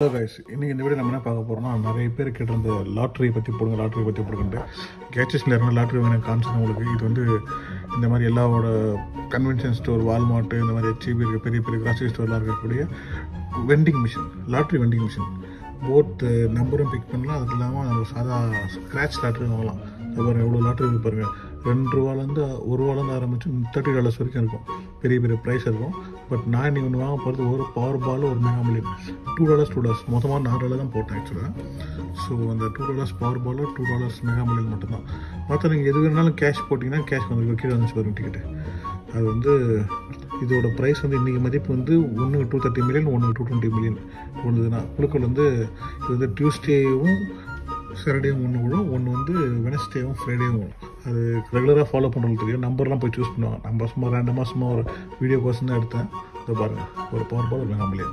Hello guys இன்றைக்கி இந்த video நம்ம என்ன பார்க்க போகிறோம்னா நிறைய பேர் கேட்டிருந்த லாட்ரியை பற்றி போடுங்க லாட்ரி பற்றி போடுங்கன்ட்டு. கேச்சஸில் இருந்தால் லாட்ரி வேணும் காமிச்சேன் உங்களுக்கு இது வந்து இந்த மாதிரி எல்லாவோட கன்வென்ஷன் ஸ்டோர் வால்மார்ட்டு இந்த மாதிரி ஹெச்இபி இருக்க பெரிய பெரிய கிராசரி ஸ்டோர்லாம் இருக்கக்கூடிய vending machine lottery vending machine both நம்பரும் பிக் பண்ணலாம் அது இல்லாமல் நம்ம சாதா ஸ்க்ராட்ச் லாட்ரி வாங்கலாம். இது எவ்வளோ லாட்ரி பாருங்கள் ரெண்டு ரூபாலேருந்து ஒரு ரூபாலேருந்து ஆரம்பித்து தேர்ட்டி டாலர்ஸ் வரைக்கும் இருக்கும். பெரிய பெரிய ப்ரைஸ் இருக்கும். பட் நான் இன்னைக்கு ஒன்று வாங்க போகிறது ஒரு பவர் பால் ஒரு mega million two dollars two dollars மொத்தமாக நாலு டாலர் தான் போட்டேன் ஆக்சுவலாக ஸோ அந்த two dollars power ball two dollars mega million மட்டும்தான். மற்ற நீங்கள் எது வேணாலும் கேஷ் போட்டிங்கன்னா கேஷ் வந்து கீழே வந்துச்சு வரும் டிக்கெட்டு அது வந்து இதோட ப்ரைஸ் வந்து இன்றைக்கி மதிப்பு வந்து ஒன்று டூ தேர்ட்டி மில்லியன் ஒன்று டூ டுவெண்ட்டி மில்லியன் ஒன்றுதுன்னா குழுக்கள் வந்து இது வந்து டியூஸ்டேவும் சாட்டர்டேவும் ஒன்று விடும் ஒன்று வந்து வெனஸ்டேவும் ஃப்ரைடேவும் விடும் அது ரெகுலராக ஃபாலோ பண்ணுறது தெரியும். நம்பர்லாம் போய் சூஸ் பண்ணுவாங்க. நம்ம சும்மா ரேண்டமாக சும்மா ஒரு வீடியோ கோர்ஸ் தான் எடுத்தேன். இதை பாருங்கள் ஒரு பவர் பால் ஒரு நம்மளே.